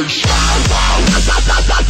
say.